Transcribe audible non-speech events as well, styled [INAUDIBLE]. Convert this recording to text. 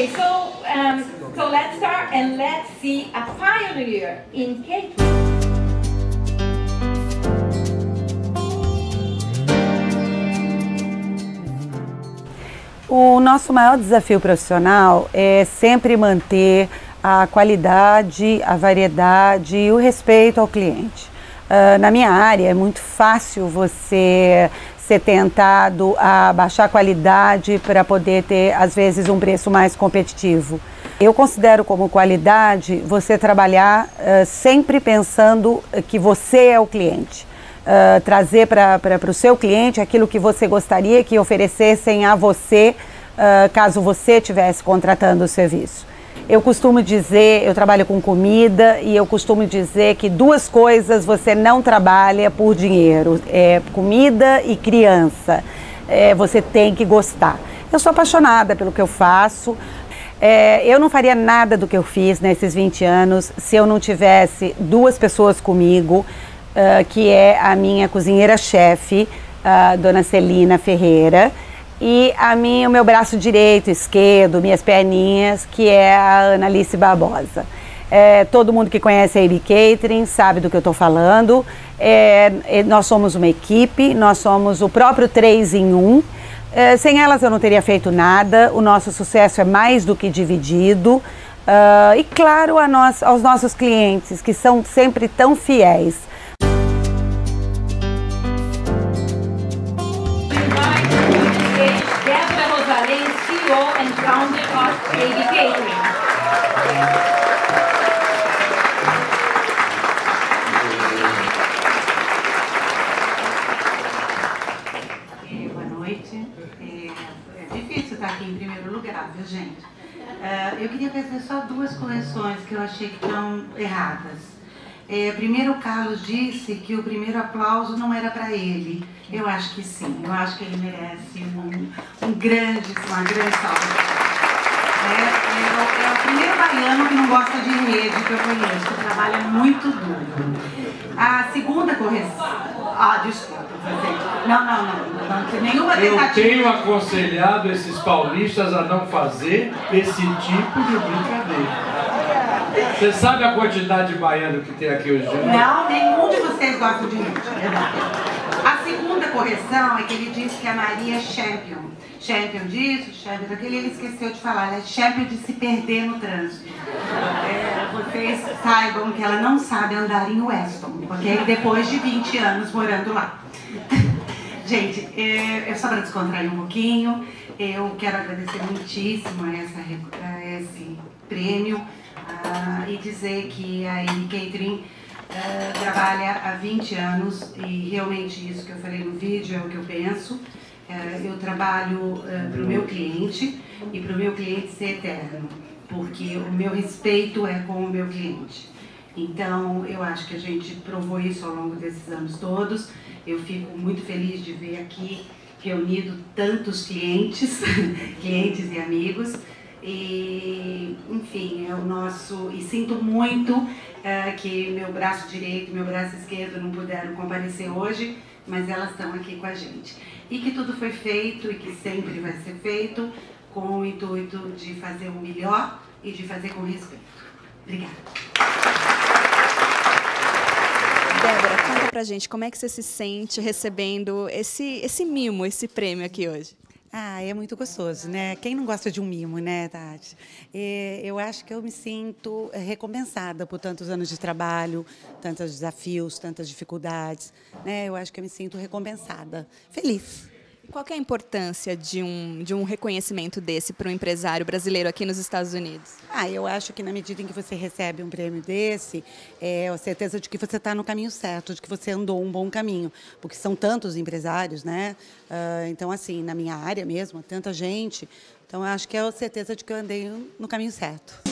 Okay, so um, so let's start and let's see a pioneer in catering. O nosso maior desafio profissional é sempre manter a qualidade, a variedade e o respeito ao cliente. Uh, na minha área é muito fácil você ser tentado a baixar a qualidade para poder ter, às vezes, um preço mais competitivo. Eu considero como qualidade você trabalhar uh, sempre pensando que você é o cliente. Uh, trazer para o seu cliente aquilo que você gostaria que oferecessem a você, uh, caso você estivesse contratando o serviço. Eu costumo dizer, eu trabalho com comida e eu costumo dizer que duas coisas você não trabalha por dinheiro: é comida e criança. É, você tem que gostar. Eu sou apaixonada pelo que eu faço. É, eu não faria nada do que eu fiz nesses 20 anos se eu não tivesse duas pessoas comigo uh, que é a minha cozinheira-chefe, uh, dona Celina Ferreira, e a minha, o meu braço direito, esquerdo, minhas perninhas, que é a Analice Barbosa. É, todo mundo que conhece a AB Catering sabe do que eu estou falando. É, é, nós somos uma equipe, nós somos o próprio 3 em 1. É, sem elas eu não teria feito nada. O nosso sucesso é mais do que dividido. Uh, e claro, nós, aos nossos clientes, que são sempre tão fiéis. And founder of AB Catering. Boa noite. É, é difícil estar aqui em primeiro lugar, viu, gente? Uh, eu queria fazer só duas correções que eu achei que estão erradas. É, primeiro, Carlos disse que o primeiro aplauso não era para ele. Eu acho que sim, eu acho que ele merece um, um grande, uma grande salva. É, é, é, o primeiro baiano que não gosta de rede que eu conheço, que trabalha muito duro. A segunda correção. Ah, desculpa. Não, não, não, não, não nenhuma tentativa. Eu tenho aconselhado esses paulistas a não fazer esse tipo de brincadeira. Você sabe a quantidade de baiano que tem aqui hoje? Não, nenhum de vocês gosta de verdade. A segunda correção é que ele disse que a Maria é champion. Champion disso, champion daquele, ele esqueceu de falar. Ela é champion de se perder no trânsito. É, vocês saibam que ela não sabe andar em Weston, porque depois de 20 anos morando lá. [LAUGHS] Gente, é, é só para descontrair um pouquinho. Eu quero agradecer muitíssimo a, essa, a esse prêmio uh, e dizer que a M Catering uh, trabalha há 20 anos e realmente isso que eu falei no vídeo é o que eu penso. Uh, eu trabalho para o meu cliente e para o meu cliente ser eterno, porque o meu respeito é com o meu cliente. Então, eu acho que a gente provou isso ao longo desses anos todos. Eu fico muito feliz de ver aqui reunido tantos clientes, [LAUGHS] clientes e amigos. E, enfim, é o nosso. E sinto muito é, que meu braço direito e meu braço esquerdo não puderam comparecer hoje, mas elas estão aqui com a gente. E que tudo foi feito e que sempre vai ser feito com o intuito de fazer o melhor e de fazer com respeito. Obrigada. Débora, conta pra gente como é que você se sente recebendo esse, esse mimo, esse prêmio aqui hoje. Ah, é muito gostoso, né? Quem não gosta de um mimo, né, Tati? É, eu acho que eu me sinto recompensada por tantos anos de trabalho, tantos desafios, tantas dificuldades. Né? Eu acho que eu me sinto recompensada, feliz. Qual é a importância de um, de um reconhecimento desse para um empresário brasileiro aqui nos Estados Unidos? Ah, eu acho que na medida em que você recebe um prêmio desse, é a certeza de que você está no caminho certo, de que você andou um bom caminho, porque são tantos empresários, né? Uh, então, assim, na minha área mesmo, tanta gente. Então, eu acho que é a certeza de que eu andei no caminho certo.